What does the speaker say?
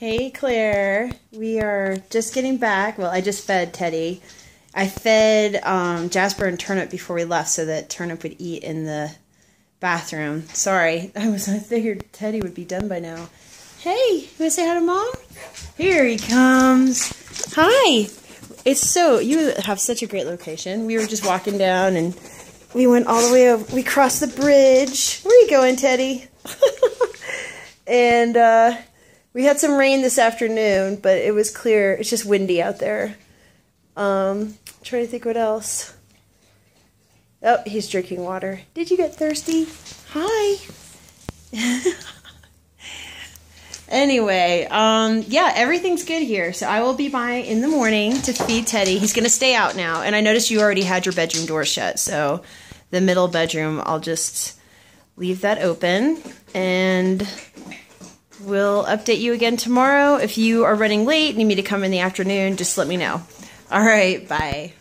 Hey Claire, we are just getting back. Well, I just fed Teddy. I fed um, Jasper and Turnip before we left so that Turnip would eat in the bathroom. Sorry, I was I figured Teddy would be done by now. Hey, you wanna say hi to mom? Here he comes. Hi. It's so you have such a great location. We were just walking down and we went all the way over. We crossed the bridge. Where are you going, Teddy? and uh we had some rain this afternoon, but it was clear. It's just windy out there. Um, trying to think what else. Oh, he's drinking water. Did you get thirsty? Hi. anyway, um, yeah, everything's good here. So I will be by in the morning to feed Teddy. He's going to stay out now. And I noticed you already had your bedroom door shut. So the middle bedroom, I'll just leave that open. And update you again tomorrow. If you are running late, need me to come in the afternoon, just let me know. All right, bye.